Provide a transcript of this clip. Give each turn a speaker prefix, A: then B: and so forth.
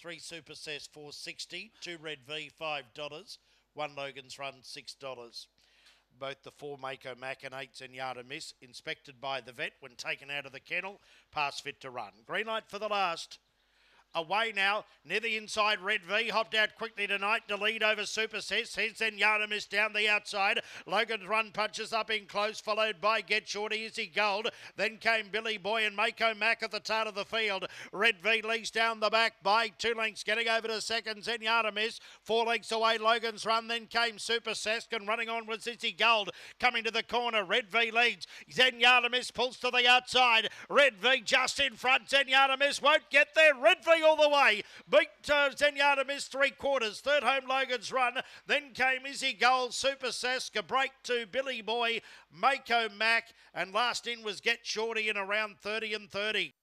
A: three Super Cess 460, two Red V $5, one Logan's Run $6. Both the four Mako Mac and eight Zenyatta Miss, inspected by the vet when taken out of the kennel, pass fit to run. Green light for the last. Away now, near the inside, Red V hopped out quickly tonight to lead over Super Cess. Here's then Yardamis down the outside. Logan's run punches up in close, followed by Get Shorty, Izzy Gold. Then came Billy Boy and Mako Mac at the start of the field. Red V leads down the back by two lengths, getting over to second. Zenyatta Miss, four lengths away. Logan's run, then came Super Seskin. Running on was Izzy Gold. Coming to the corner, Red V leads. Zenyatta Miss pulls to the outside. Red V just in front. Zenyatta Miss won't get there. Red V all the way. Beat uh, Zenyatta Miss three quarters. Third home Logan's run. Then came Izzy Gold, Super Cess, break to Billy Boy, Mako Mac, and last in was Get Shorty in around 30 and 30.